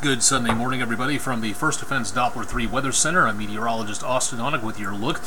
Good Sunday morning, everybody, from the First Defense Doppler 3 Weather Center. I'm meteorologist Austen Onek with your look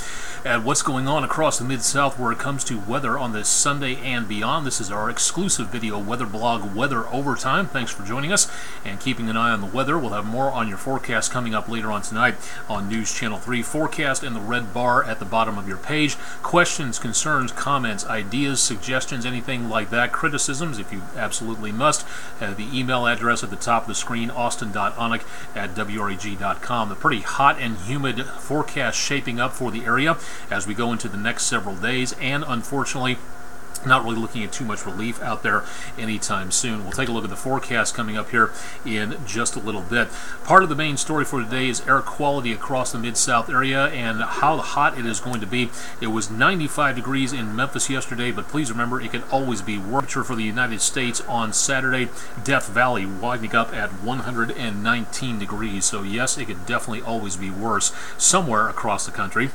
at what's going on across the Mid South where it comes to weather on this Sunday and beyond. This is our exclusive video weather blog, Weather Overtime. Thanks for joining us and keeping an eye on the weather. We'll have more on your forecast coming up later on tonight on News Channel 3. Forecast in the red bar at the bottom of your page. Questions, concerns, comments, ideas, suggestions, anything like that. Criticisms, if you absolutely must. The email address at the top of the screen, Austen austen.onek at wreg.com. The pretty hot and humid forecast shaping up for the area as we go into the next several days, and unfortunately, not really looking at too much relief out there anytime soon. We'll take a look at the forecast coming up here in just a little bit. Part of the main story for today is air quality across the Mid-South area and how hot it is going to be. It was 95 degrees in Memphis yesterday, but please remember it can always be warmer for the United States on Saturday. Death Valley winding up at 119 degrees, so yes, it could definitely always be worse somewhere across the country.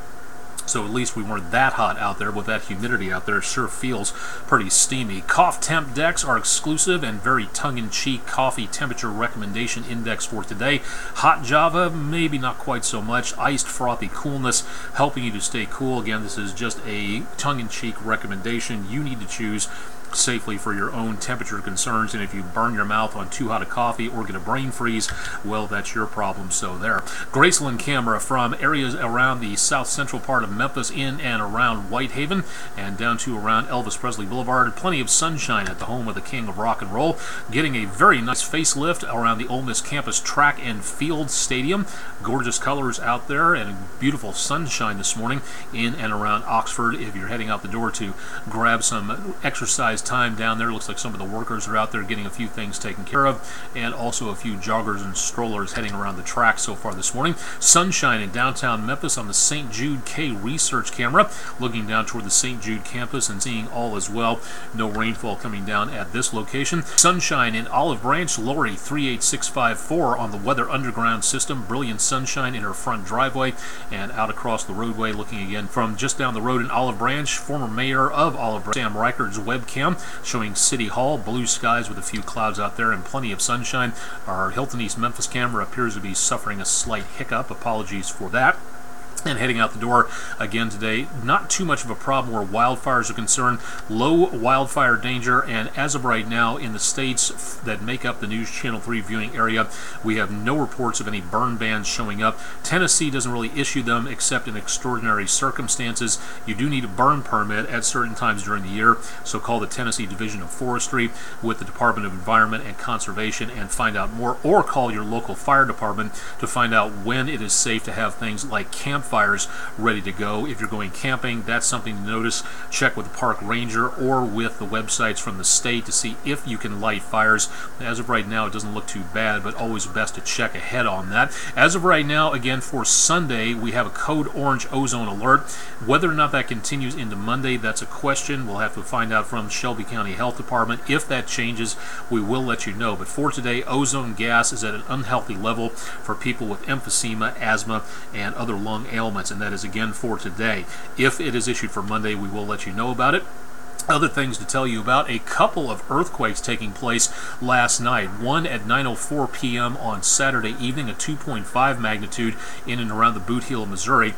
So at least we weren't that hot out there with that humidity out there. It sure feels pretty steamy. Cough Temp decks are exclusive and very tongue-in-cheek coffee temperature recommendation index for today. Hot Java, maybe not quite so much. Iced Frothy Coolness, helping you to stay cool. Again, this is just a tongue-in-cheek recommendation. You need to choose safely for your own temperature concerns. And if you burn your mouth on too hot a coffee or get a brain freeze, well, that's your problem. So there. Graceland camera from areas around the south central part of Memphis in and around Whitehaven and down to around Elvis Presley Boulevard. Plenty of sunshine at the home of the king of rock and roll. Getting a very nice facelift around the Ole Miss campus track and field stadium. Gorgeous colors out there and beautiful sunshine this morning in and around Oxford if you're heading out the door to grab some exercise time down there. Looks like some of the workers are out there getting a few things taken care of, and also a few joggers and strollers heading around the track so far this morning. Sunshine in downtown Memphis on the St. Jude K research camera, looking down toward the St. Jude campus and seeing all as well. No rainfall coming down at this location. Sunshine in Olive Branch, Lori 38654 on the Weather Underground system. Brilliant sunshine in her front driveway and out across the roadway, looking again from just down the road in Olive Branch. Former mayor of Olive Branch, Sam Rikard's webcam showing City Hall, blue skies with a few clouds out there and plenty of sunshine. Our Hilton East Memphis camera appears to be suffering a slight hiccup. Apologies for that and heading out the door again today. Not too much of a problem where wildfires are concerned. Low wildfire danger, and as of right now, in the states that make up the News Channel 3 viewing area, we have no reports of any burn bans showing up. Tennessee doesn't really issue them except in extraordinary circumstances. You do need a burn permit at certain times during the year, so call the Tennessee Division of Forestry with the Department of Environment and Conservation and find out more, or call your local fire department to find out when it is safe to have things like campfires fires ready to go. If you're going camping, that's something to notice. Check with the park ranger or with the websites from the state to see if you can light fires. As of right now, it doesn't look too bad, but always best to check ahead on that. As of right now, again, for Sunday, we have a code orange ozone alert. Whether or not that continues into Monday, that's a question. We'll have to find out from Shelby County Health Department. If that changes, we will let you know. But for today, ozone gas is at an unhealthy level for people with emphysema, asthma, and other lung ailments and that is again for today. If it is issued for Monday, we will let you know about it. Other things to tell you about a couple of earthquakes taking place last night. One at 9:04 p.m. on Saturday evening, a 2.5 magnitude in and around the Boot Heel, Missouri.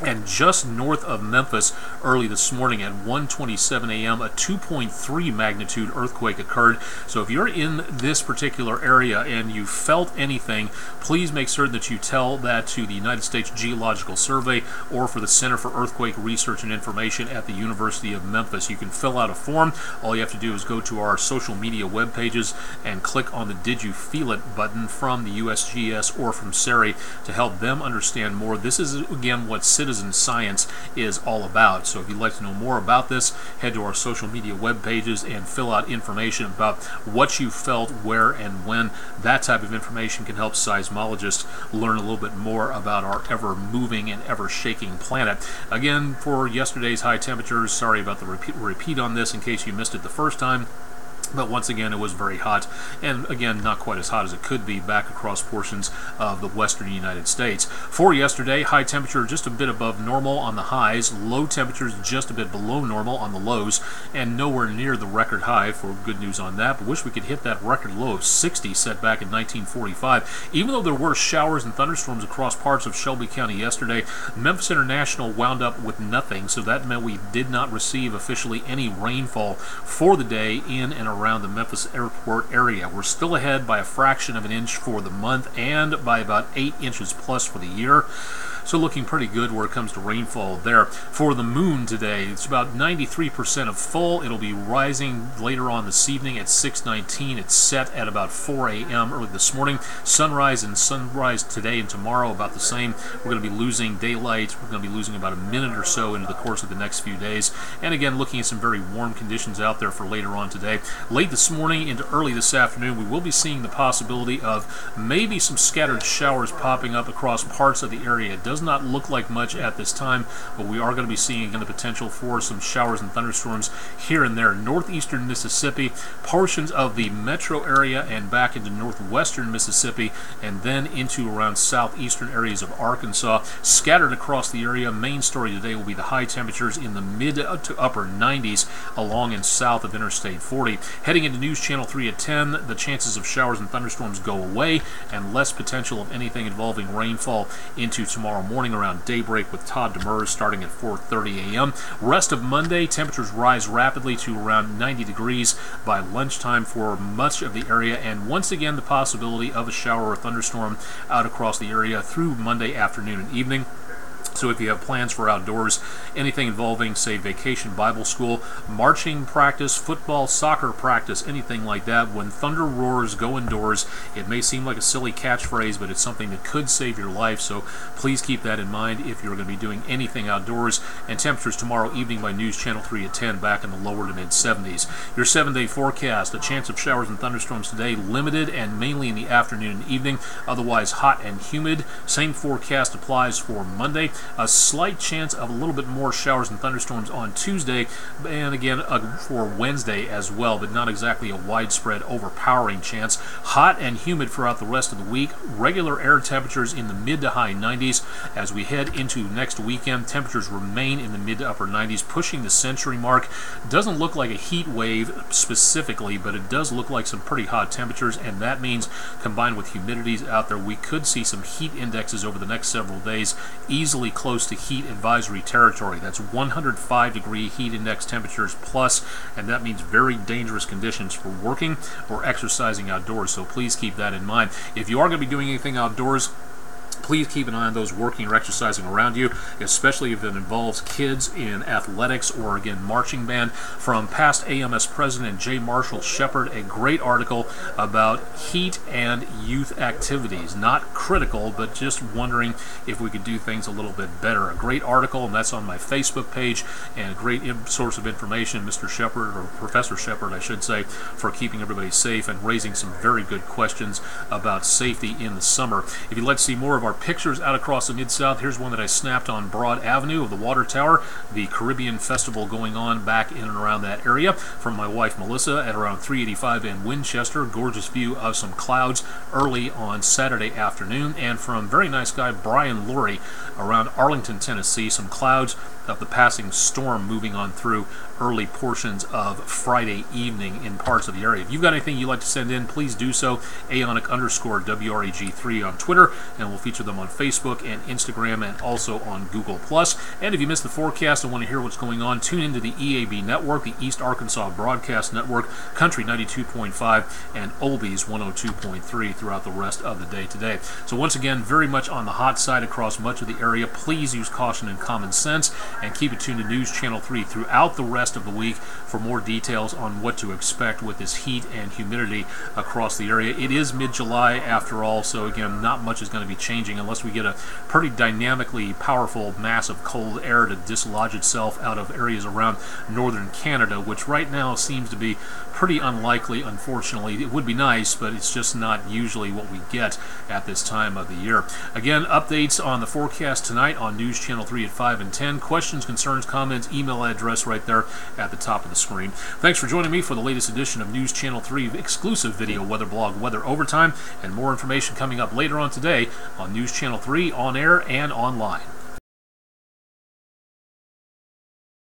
And just north of Memphis early this morning at 1:27 a.m., a 2.3 magnitude earthquake occurred. So if you're in this particular area and you felt anything, please make certain that you tell that to the United States Geological Survey or for the Center for Earthquake Research and Information at the University of Memphis. You can fill out a form. All you have to do is go to our social media web pages and click on the Did You Feel It button from the USGS or from CERI to help them understand more. This is again what citizens citizen science is all about. So if you'd like to know more about this, head to our social media web pages and fill out information about what you felt, where, and when. That type of information can help seismologists learn a little bit more about our ever moving and ever shaking planet. Again, for yesterday's high temperatures, sorry about the repeat, repeat on this in case you missed it the first time. But once again, it was very hot, and again, not quite as hot as it could be back across portions of the western United States. For yesterday, high temperature just a bit above normal on the highs, low temperatures just a bit below normal on the lows, and nowhere near the record high for good news on that. But wish we could hit that record low of 60 set back in 1945. Even though there were showers and thunderstorms across parts of Shelby County yesterday, Memphis International wound up with nothing, so that meant we did not receive officially any rainfall for the day in and around around the Memphis airport area. We're still ahead by a fraction of an inch for the month and by about 8 inches plus for the year. So looking pretty good where it comes to rainfall there. For the moon today, it's about 93% of full. It'll be rising later on this evening at 6:19. It's set at about 4 a.m. early this morning. Sunrise and sunrise today and tomorrow about the same. We're going to be losing daylight. We're going to be losing about a minute or so into the course of the next few days. And again, looking at some very warm conditions out there for later on today. Late this morning into early this afternoon, we will be seeing the possibility of maybe some scattered showers popping up across parts of the area. It does does not look like much at this time, but we are going to be seeing the potential for some showers and thunderstorms here and there. Northeastern Mississippi, portions of the metro area, and back into northwestern Mississippi, and then into around southeastern areas of Arkansas. Scattered across the area, main story today will be the high temperatures in the mid to upper 90s along and south of Interstate 40. Heading into News Channel 3 at 10, the chances of showers and thunderstorms go away, and less potential of anything involving rainfall into tomorrow morning around daybreak with Todd Demers starting at 4.30 a.m. Rest of Monday, temperatures rise rapidly to around 90 degrees by lunchtime for much of the area, and once again the possibility of a shower or thunderstorm out across the area through Monday afternoon and evening. So if you have plans for outdoors, anything involving, say, vacation Bible school, marching practice, football, soccer practice, anything like that, when thunder roars, go indoors. It may seem like a silly catchphrase, but it's something that could save your life. So please keep that in mind if you're going to be doing anything outdoors. And temperatures tomorrow evening by News Channel 3 at 10 back in the lower to mid 70s. Your seven day forecast, a chance of showers and thunderstorms today, limited and mainly in the afternoon and evening, otherwise hot and humid. Same forecast applies for Monday. A slight chance of a little bit more showers and thunderstorms on Tuesday, and again uh, for Wednesday as well, but not exactly a widespread overpowering chance. Hot and humid throughout the rest of the week. Regular air temperatures in the mid to high 90s. As we head into next weekend, temperatures remain in the mid to upper 90s, pushing the century mark. Doesn't look like a heat wave specifically, but it does look like some pretty hot temperatures, and that means combined with humidities out there, we could see some heat indexes over the next several days easily close to heat advisory territory. That's 105 degree heat index temperatures plus, and that means very dangerous conditions for working or exercising outdoors. So please keep that in mind. If you are going to be doing anything outdoors, please keep an eye on those working or exercising around you, especially if it involves kids in athletics or, again, marching band. From past AMS President J. Marshall Shepard, a great article about heat and youth activities. Not critical, but just wondering if we could do things a little bit better. A great article, and that's on my Facebook page, and a great source of information, Mr. Shepard, or Professor Shepard, I should say, for keeping everybody safe and raising some very good questions about safety in the summer. If you'd like to see more of our pictures out across the Mid-South. Here's one that I snapped on Broad Avenue of the Water Tower, the Caribbean Festival going on back in and around that area. From my wife Melissa at around 385 in Winchester. Gorgeous view of some clouds early on Saturday afternoon. And from very nice guy Brian Lurie around Arlington, Tennessee, some clouds of the passing storm moving on through early portions of Friday evening in parts of the area. If you've got anything you'd like to send in, please do so. AOnek underscore WREG3 on Twitter, and we'll feature them on Facebook and Instagram and also on Google Plus. And if you missed the forecast and want to hear what's going on, tune into the EAB network, the East Arkansas Broadcast Network, Country 92.5, and Oldies 102.3 throughout the rest of the day today. So once again, very much on the hot side across much of the area. Please use caution and common sense and keep it tuned to News Channel 3 throughout the rest of the week for more details on what to expect with this heat and humidity across the area. It is mid-July after all, so again, not much is going to be changing unless we get a pretty dynamically powerful mass of cold air to dislodge itself out of areas around northern Canada, which right now seems to be pretty unlikely, unfortunately. It would be nice, but it's just not usually what we get at this time of the year. Again, updates on the forecast tonight on News Channel 3 at 5 and 10. Questions, concerns, comments, email address right there at the top of the screen. Thanks for joining me for the latest edition of News Channel 3 exclusive video weather blog Weather Overtime, and more information coming up later on today on News Channel 3 on air and online.